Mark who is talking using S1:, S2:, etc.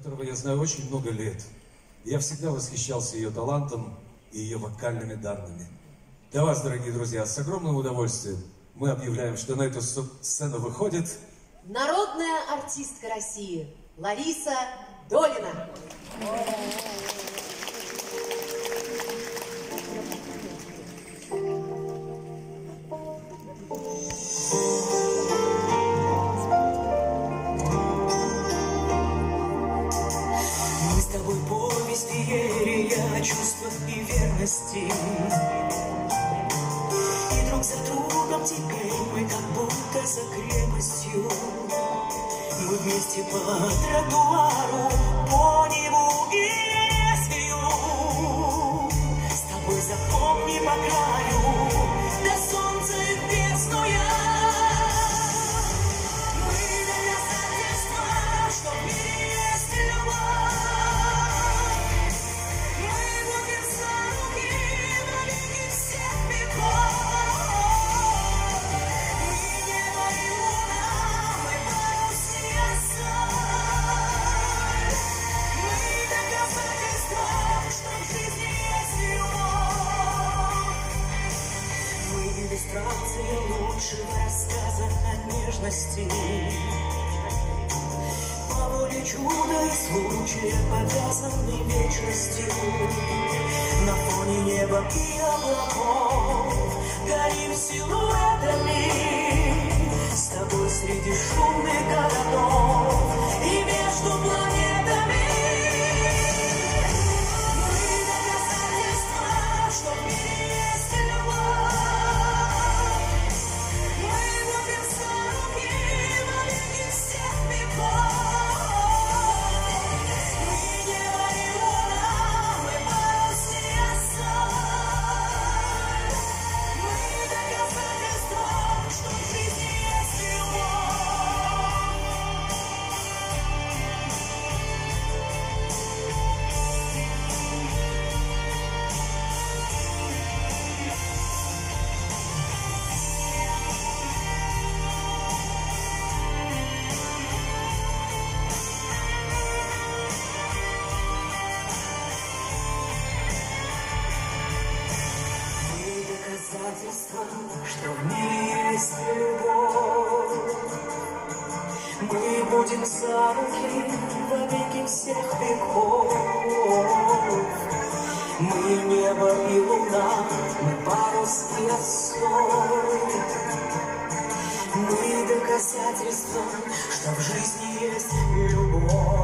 S1: которого я знаю очень много лет. Я всегда восхищался ее талантом и ее вокальными данными. Для вас, дорогие друзья, с огромным удовольствием мы объявляем, что на эту сцену выходит...
S2: Народная артистка России Лариса Долина.
S3: Чувствах и верности. И друг за другом теперь мы как будто за крепостью. Мы вместе по тротуару, по небу и иллюстрация лучшего рассказа о нежности. По воле чуда и случая, показанной вечностью, На фоне неба и облаков горим силуэтами. С тобой среди шумных доказательство, что в мире есть любовь. Мы будем за руки во веки всех веков. Мы небо и луна, мы парус и осой. Мы доказательство, что в жизни есть любовь.